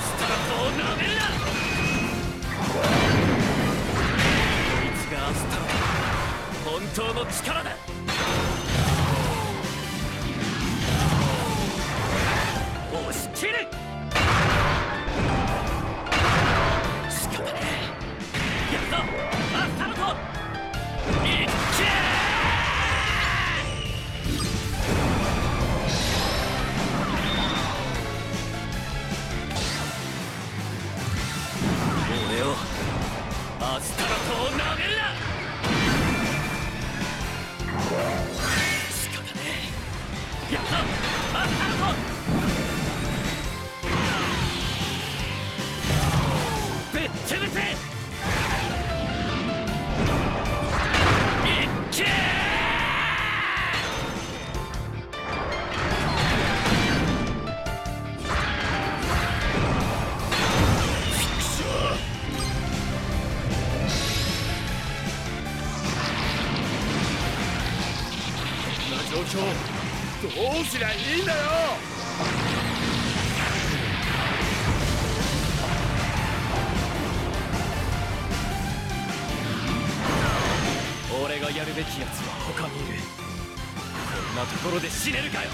ストラッをなめるなこいつがアストラ。本当の力だ。なめるな。仕方ねえ。やったタルぶっせ況どうすりゃいいんだよ？俺がやるべきやつは他にいる。こんなところで死ねるかよ。